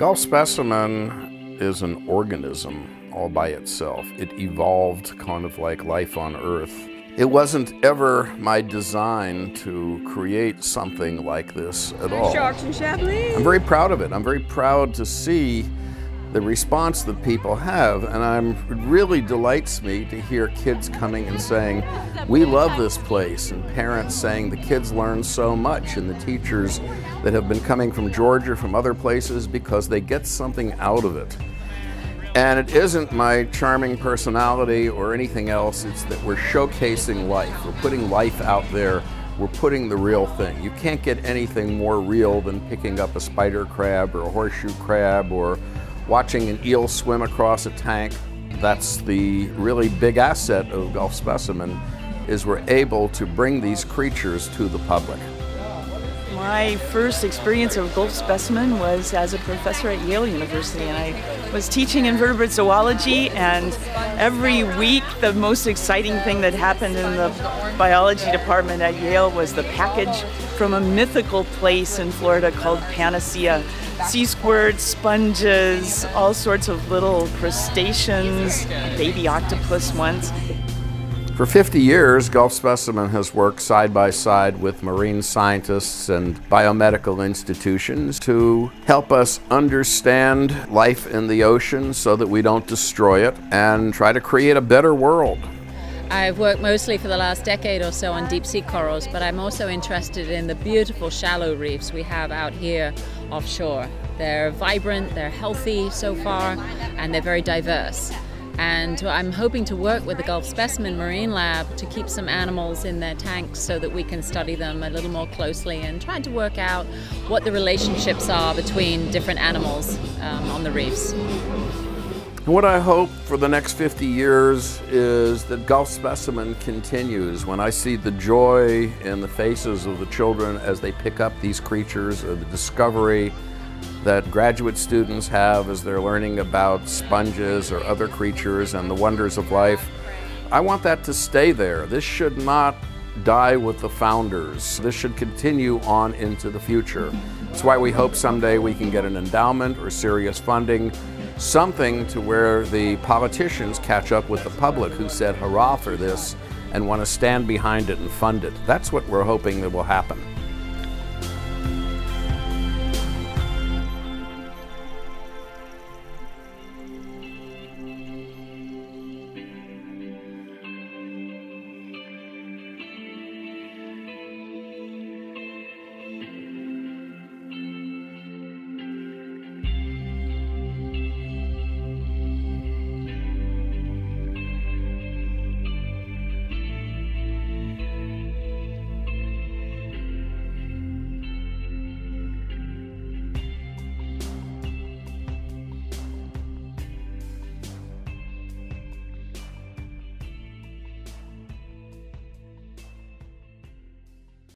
Gulf specimen is an organism all by itself. It evolved kind of like life on Earth. It wasn't ever my design to create something like this at all. Sharks and Chablis. I'm very proud of it. I'm very proud to see the response that people have, and I'm, it really delights me to hear kids coming and saying, We love this place, and parents saying the kids learn so much, and the teachers that have been coming from Georgia, from other places, because they get something out of it. And it isn't my charming personality or anything else, it's that we're showcasing life. We're putting life out there. We're putting the real thing. You can't get anything more real than picking up a spider crab or a horseshoe crab or watching an eel swim across a tank. That's the really big asset of Gulf Specimen is we're able to bring these creatures to the public. My first experience of Gulf specimen was as a professor at Yale University, and I was teaching invertebrate zoology. And every week, the most exciting thing that happened in the biology department at Yale was the package from a mythical place in Florida called Panacea. Sea squirts, sponges, all sorts of little crustaceans, baby octopus once. For 50 years, Gulf Specimen has worked side by side with marine scientists and biomedical institutions to help us understand life in the ocean so that we don't destroy it and try to create a better world. I've worked mostly for the last decade or so on deep sea corals, but I'm also interested in the beautiful shallow reefs we have out here offshore. They're vibrant, they're healthy so far, and they're very diverse. And I'm hoping to work with the Gulf Specimen Marine Lab to keep some animals in their tanks so that we can study them a little more closely and try to work out what the relationships are between different animals um, on the reefs. What I hope for the next 50 years is that Gulf Specimen continues. When I see the joy in the faces of the children as they pick up these creatures, the discovery that graduate students have as they're learning about sponges or other creatures and the wonders of life. I want that to stay there. This should not die with the founders. This should continue on into the future. That's why we hope someday we can get an endowment or serious funding, something to where the politicians catch up with the public who said hurrah for this and want to stand behind it and fund it. That's what we're hoping that will happen.